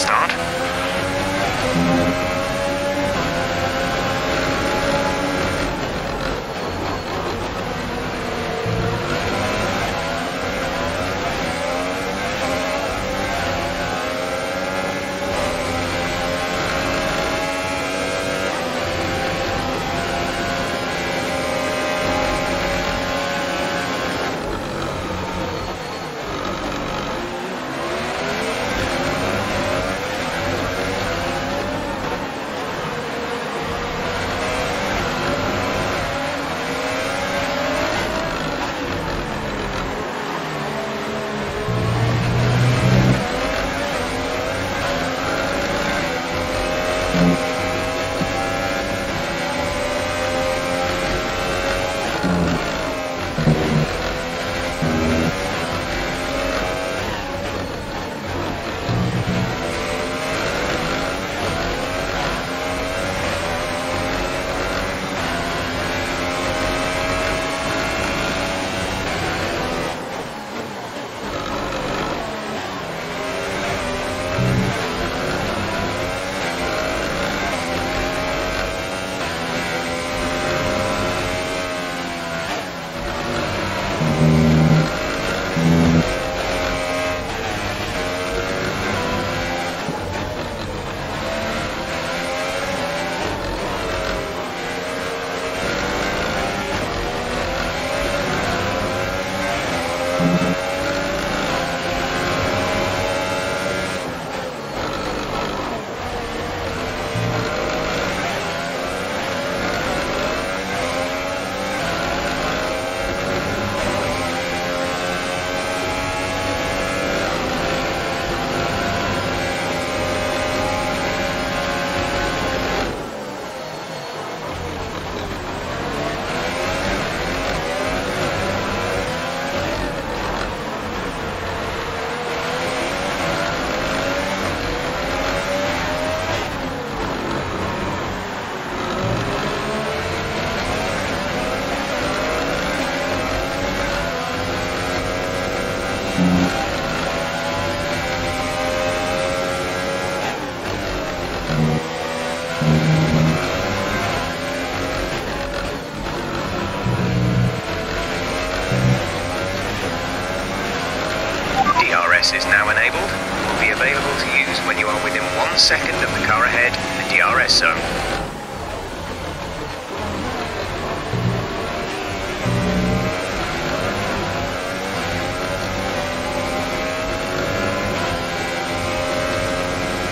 start.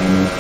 Okay,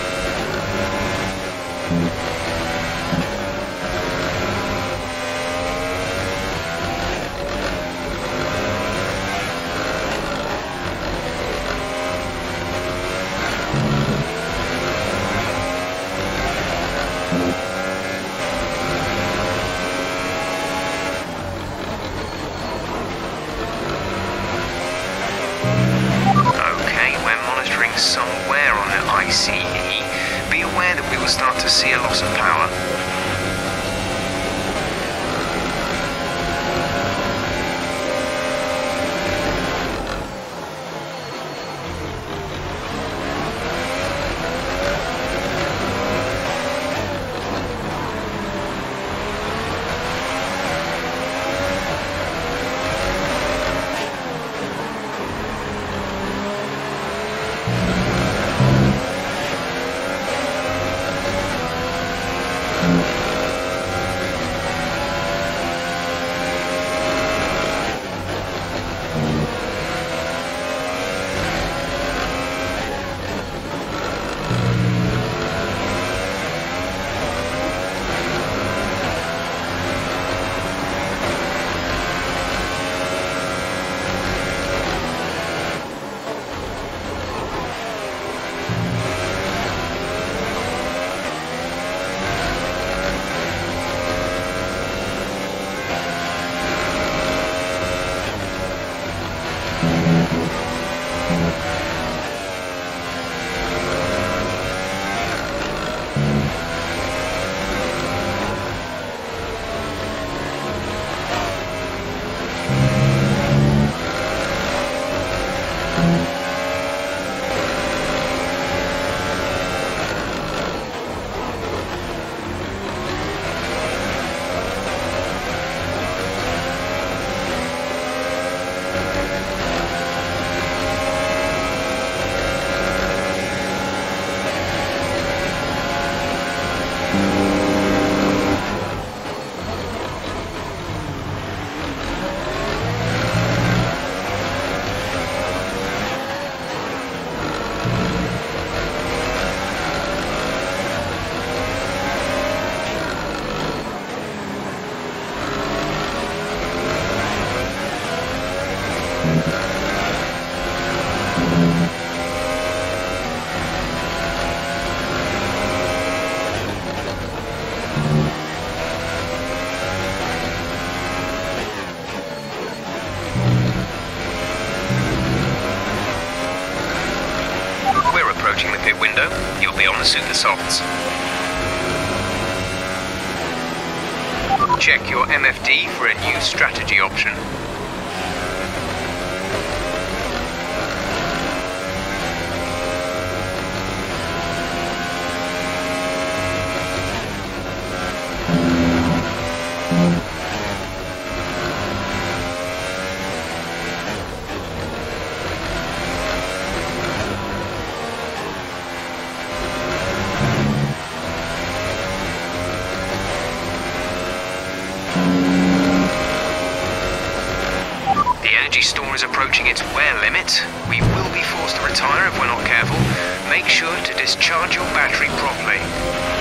be on the Supersofts. Check your MFD for a new strategy option. your battery properly.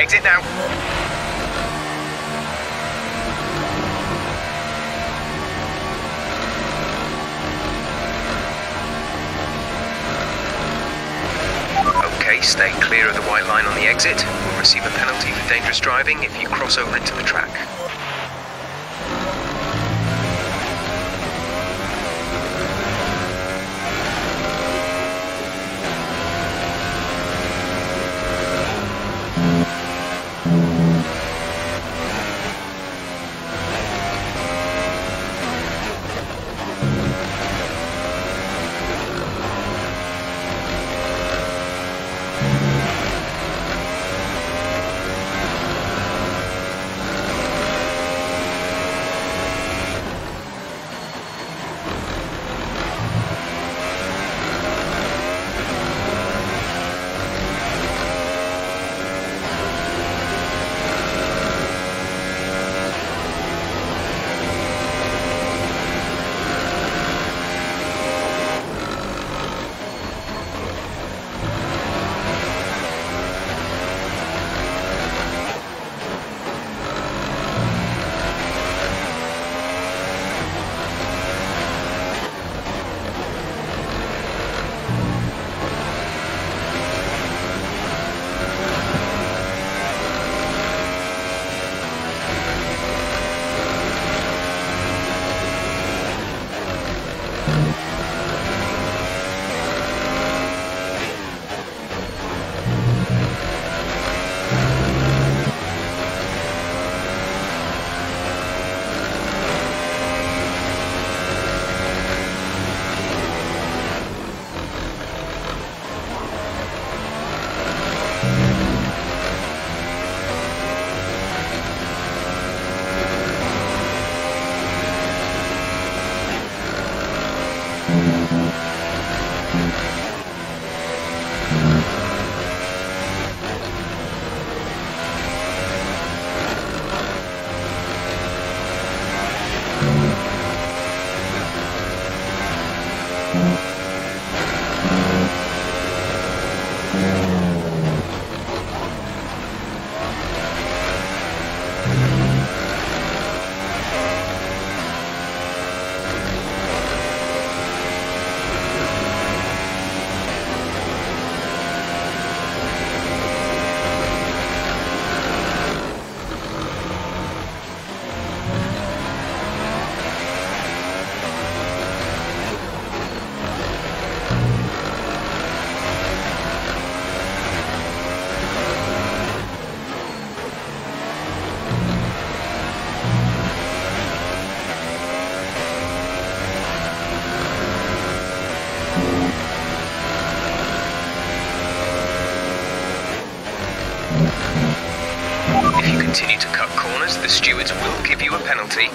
Exit. Now. Okay, stay clear of the white line on the exit. We'll receive a penalty for dangerous driving if you cross over into the track. If you continue to cut corners, the stewards will give you a penalty.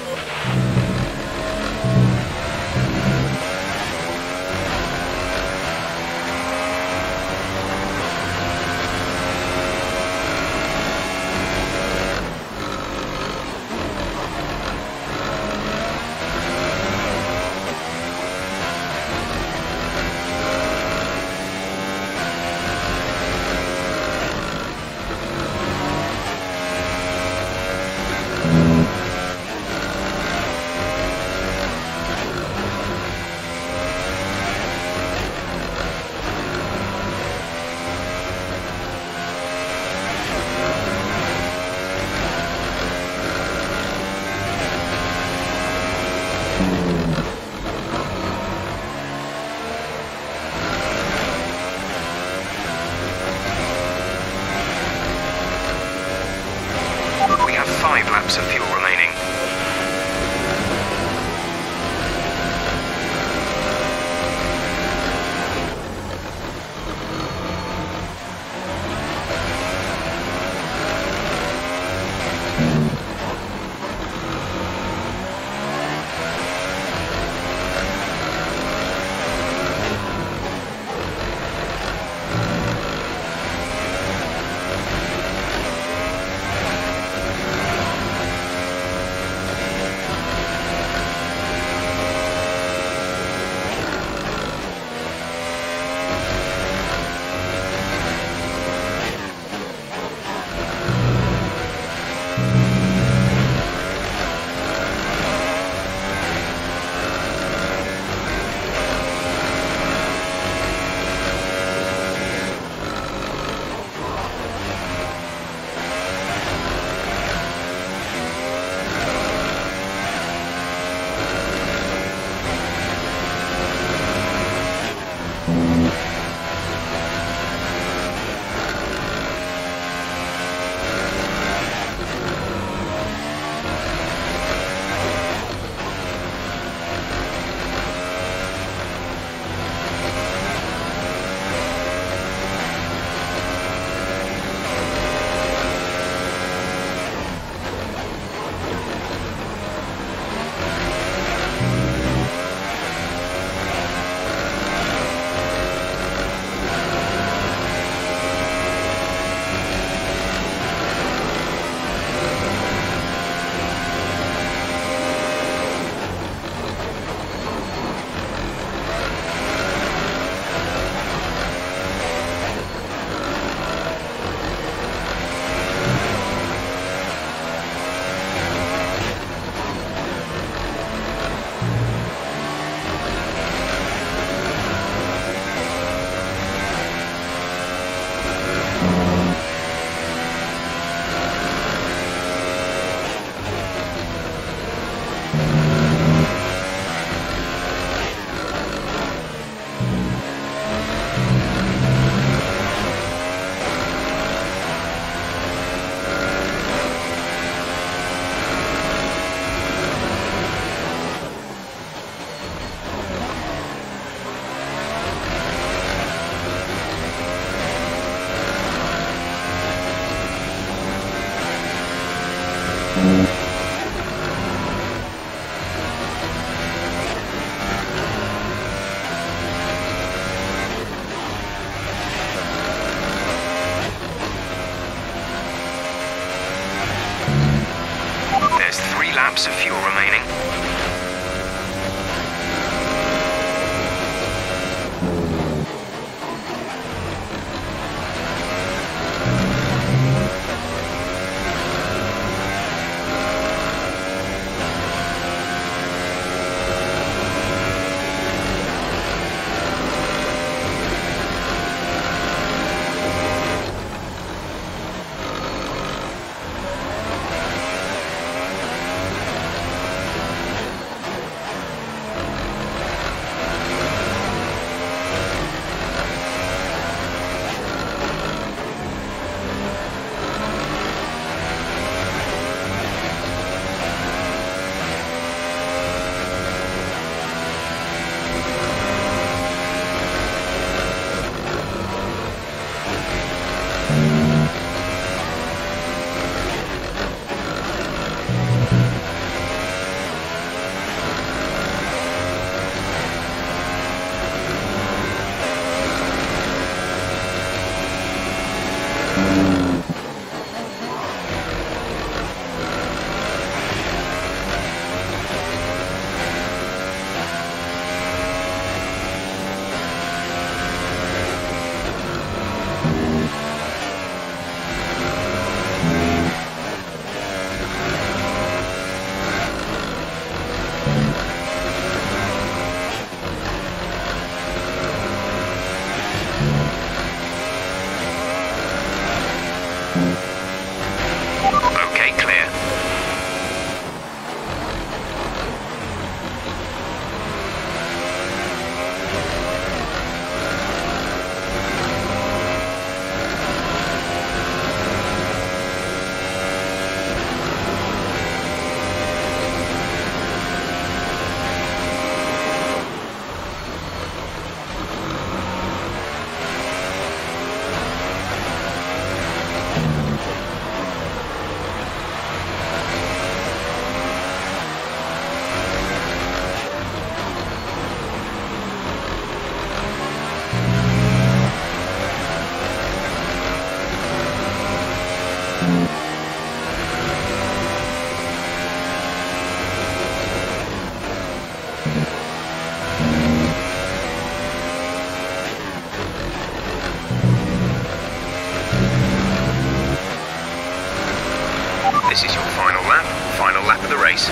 This is your final lap, final lap of the race.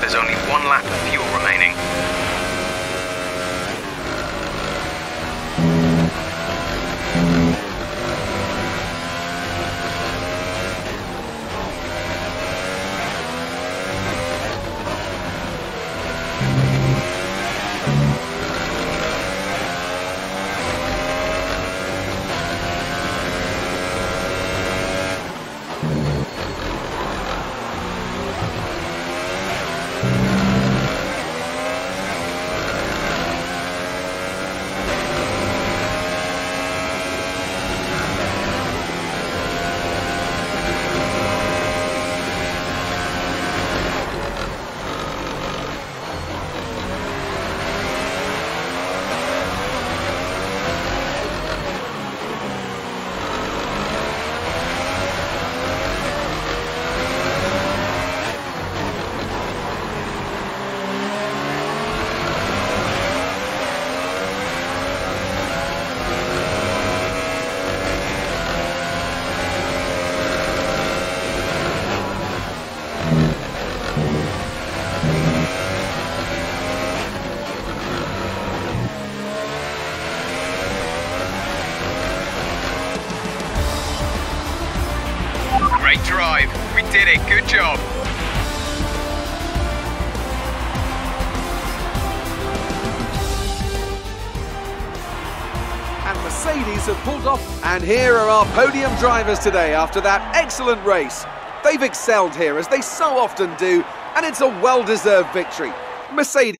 There's only one lap of fuel did it. Good job. And Mercedes have pulled off. And here are our podium drivers today after that excellent race. They've excelled here as they so often do, and it's a well deserved victory. Mercedes.